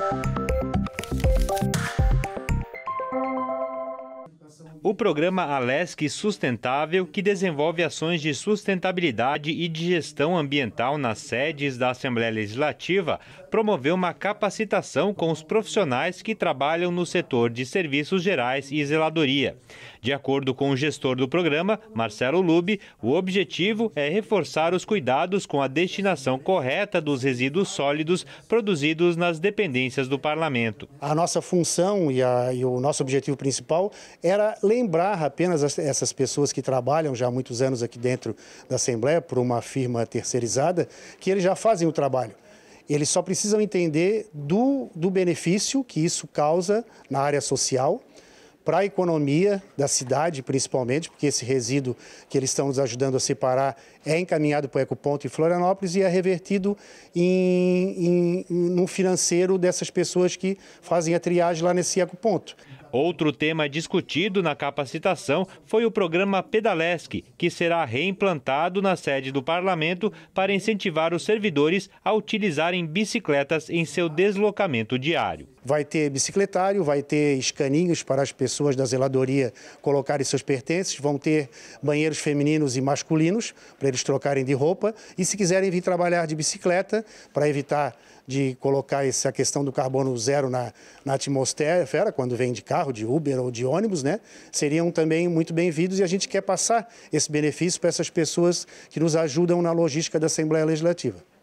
Bye. O programa Alesc Sustentável, que desenvolve ações de sustentabilidade e de gestão ambiental nas sedes da Assembleia Legislativa, promoveu uma capacitação com os profissionais que trabalham no setor de serviços gerais e zeladoria. De acordo com o gestor do programa, Marcelo Lube, o objetivo é reforçar os cuidados com a destinação correta dos resíduos sólidos produzidos nas dependências do parlamento. A nossa função e, a, e o nosso objetivo principal era lembrar apenas essas pessoas que trabalham já há muitos anos aqui dentro da Assembleia por uma firma terceirizada que eles já fazem o trabalho. Eles só precisam entender do, do benefício que isso causa na área social para a economia da cidade, principalmente, porque esse resíduo que eles estão nos ajudando a separar é encaminhado para o Ecoponto em Florianópolis e é revertido em, em, no financeiro dessas pessoas que fazem a triagem lá nesse Ecoponto. Outro tema discutido na capacitação foi o programa Pedalesc, que será reimplantada na sede do parlamento para incentivar os servidores a utilizarem bicicletas em seu deslocamento diário. Vai ter bicicletário, vai ter escaninhos para as pessoas da zeladoria colocarem seus pertences, vão ter banheiros femininos e masculinos para eles trocarem de roupa e se quiserem vir trabalhar de bicicleta para evitar de colocar essa questão do carbono zero na, na atmosfera, quando vem de carro, de Uber ou de ônibus, né? seriam também muito bem-vindos e a gente quer passar esse benefício para essas pessoas que nos ajudam na logística da Assembleia Legislativa.